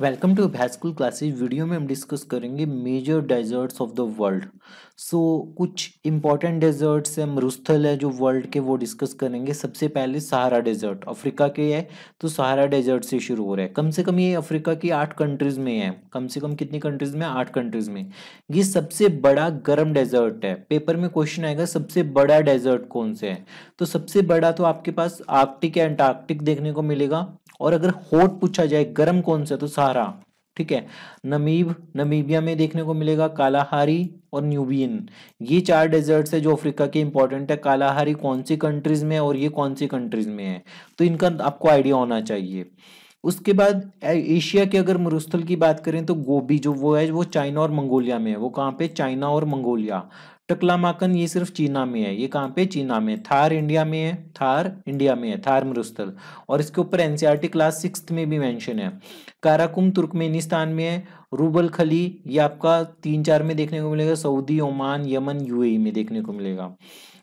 Welcome to school classes video में हम discuss करेंगे major deserts of the world so कुछ इंपॉर्टेंट डेजर्ट्स है, मरुस्थल है जो वर्ल्ड के, वो डिस्कस करेंगे। सबसे पहले सहारा डेजर्ट अफ्रीका के है तो सहारा डेजर्ट से शुरू हो रहा है। कम से कम ये अफ्रीका की आठ कंट्रीज़ में है। कम से कम कितनी कंट्रीज़ में? आठ कंट्रीज़ में। ये सबसे बड़ा गर्म डेजर्ट है। पेपर में क्वेश्चन आएगा, सबसे बड़ा डेजर्ट कौन से है? तो सबसे बड़ा तो आपके पास आर्कटिक या एंटार्क्टिक देखने को मिलेगा। और अगर हॉट पूछा जाए, गर्म कौन सा तो सहारा ठीक है? नमीब, नमीबिया में देखने को मिलेगा कालाहारी और न्यूबियन। ये चार डेजर्ट्स है जो अफ्रीका के इंपॉर्टेंट है। कालाहारी कौन सी कंट्रीज़ में है और ये कौन सी कंट्रीज़ में है? तो इनका आपको आइडिया होना चाहिए। उसके बाद एशिया के अगर मरुस्थल की बात करें तो गोभी जो वो है, वो चाइना और मंगोलिया में है। वो कहाँ पे? चाइना और मंगोलिया। टकलामाकन ये सिर्फ़ चीना में है। ये कहाँ पे? चीना में थार इंडिया में है। थार इंडिया में है। थार मरुस्थल। और इसके ऊपर एनसीआरटी क्लास सिक्स में भी मेंशन है। काराकुम, तुर्कमेनिस्तान में है। रूबल खली, ये आपका तीन चार में देखने को मिलेगा। सऊदी, ओमान, यमन, यूएई में देखने को मिलेगा।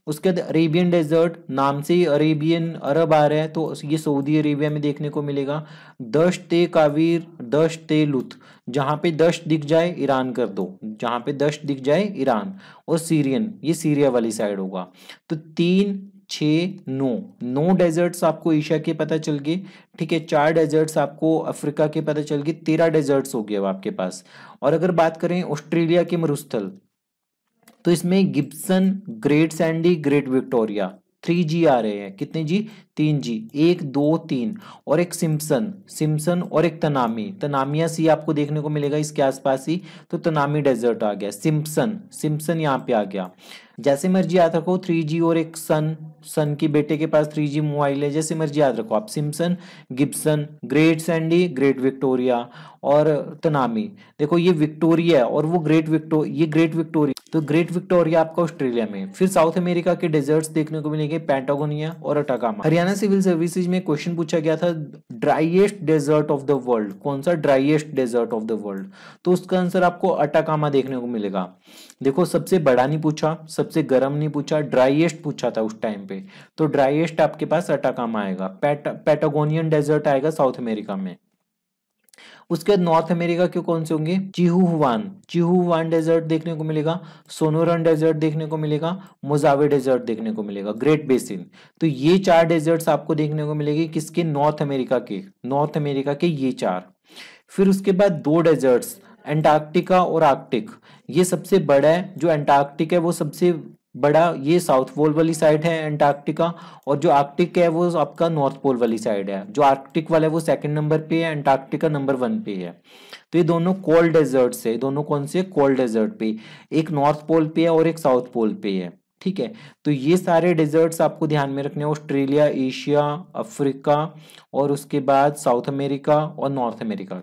उसके बाद अरेबियन डेजर्ट, नाम से ही अरेबियन अरब आ रहा है तो ये सऊदी अरेबिया में देखने को मिलेगा। दश दश्त कावीर, दश्त लुत जहाँ पे दश्त दिख जाए, ईरान कर दो। जहाँ पे दश्त दिख जाए, ईरान। और सीरियन, ये सीरिया वाली साइड होगा। तो तीन छ नौ। नौ डेजर्ट्स आपको एशिया के पता चल गए, ठीक है? चार डेजर्ट्स आपको अफ्रीका के पता चल गए, तेरह डेजर्ट्स हो गए आपके पास। और अगर बात करें ऑस्ट्रेलिया के मरुस्थल तो इसमें Gibson Great Sandy Great Victoria three G आ रहे हैं। कितने जी तीन जी, एक, दो, तीन और एक सिम्सन सिम्सन और एक तनामी। तनामिया सी आपको देखने को मिलेगा इसके आसपास ही तो तनामी डेजर्ट आ गया सिम्सन सिम्सन यहाँ पे आ गया। जैसे मर्ज़ी याद रखो थ्री जी और एक सन सन की बेटे के पास थ्री जी मोबाइल है, जैसे मर्ज़ी याद रखो आप Simpson Gibson, Great Sandy, Great Victoria और तनामी। देखो ये विक्टोरिया है और वो ग्रेट विक्टो, ये ग्रेट विक्टोरिया तो ग्रेट विक्टोरिया आपका ऑस्ट्रेलिया में फिर साउथ अमेरिका के डेजर्ट्स देखने को मिलेंगे, पैंटागोनिया और अटाकामा। हरियाणा सिविल सर्विसेज़ में क्वेश्चन पूछा गया था, driest desert of the world. कौन सा driest desert of the world? तो उसका आंसर आपको अटाकामा देखने को मिलेगा। देखो, सबसे बड़ा नहीं पूछा, सबसे गर्म नहीं पूछा, ड्राइएस्ट पूछा था उस टाइम पे। तो ड्राइएस्ट आपके पास अटाकामा आएगा। पैटागोनियन डेजर्ट आएगा साउथ अमेरिका में। उसके बाद नॉर्थ अमेरिका के कौन से होंगे? चिहुवान चिहुवान डेजर्ट देखने को मिलेगा सोनोरन डेजर्ट देखने को मिलेगा मोजावे डेजर्ट देखने को मिलेगा ग्रेट बेसिन तो ये चार डेजर्ट्स आपको देखने को मिलेगी किसके? नॉर्थ अमेरिका के. नॉर्थ अमेरिका के ये चार. फिर उसके बाद दो डेजर्ट्स एंटार्क्टिका और आर्कटिक ये सबसे बड़ा है, जो एंटार्क्टिक है, वो सबसे बड़ा ये साउथ पोल वाली साइड है एंटार्क्टिका और जो आर्कटिक है वो आपका नॉर्थ पोल वाली साइड है। जो आर्कटिक वाला है वो सेकंड नंबर पे है, एंटार्क्टिका नंबर वन पे है। तो ये दोनों कोल्ड डेजर्ट है। दोनों कौन से? कोल्ड डेजर्ट पे। एक नॉर्थ पोल पे है और एक साउथ पोल पे है। ठीक है? तो ये सारे डेजर्ट्स आपको ध्यान में रखने ऑस्ट्रेलिया, एशिया, अफ्रीका और उसके बाद साउथ अमेरिका और नॉर्थ अमेरिका